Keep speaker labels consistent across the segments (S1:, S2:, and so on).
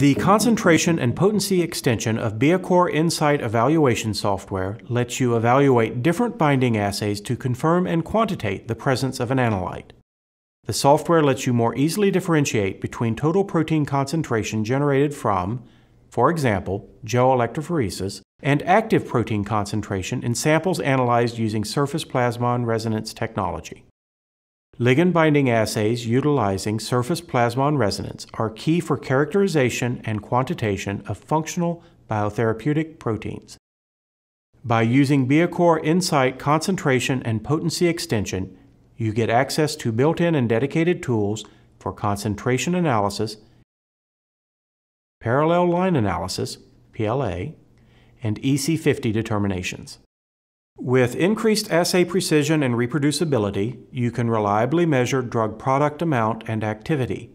S1: The concentration and potency extension of Biacore Insight evaluation software lets you evaluate different binding assays to confirm and quantitate the presence of an analyte. The software lets you more easily differentiate between total protein concentration generated from, for example, gel electrophoresis, and active protein concentration in samples analyzed using surface plasmon resonance technology. Ligand binding assays utilizing surface plasmon resonance are key for characterization and quantitation of functional biotherapeutic proteins. By using Biacore Insight concentration and potency extension, you get access to built in and dedicated tools for concentration analysis, parallel line analysis, PLA, and EC50 determinations. With increased assay precision and reproducibility, you can reliably measure drug product amount and activity.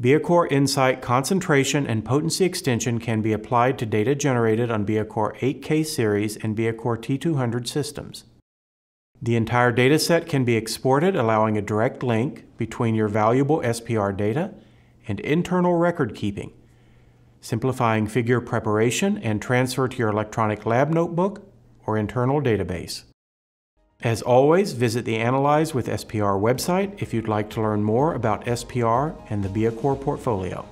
S1: Biacore Insight concentration and potency extension can be applied to data generated on Biacore 8K series and Biacore T200 systems. The entire dataset can be exported, allowing a direct link between your valuable SPR data and internal record keeping simplifying figure preparation and transfer to your electronic lab notebook or internal database. As always, visit the Analyze with SPR website if you'd like to learn more about SPR and the Biacore portfolio.